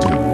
Interactive.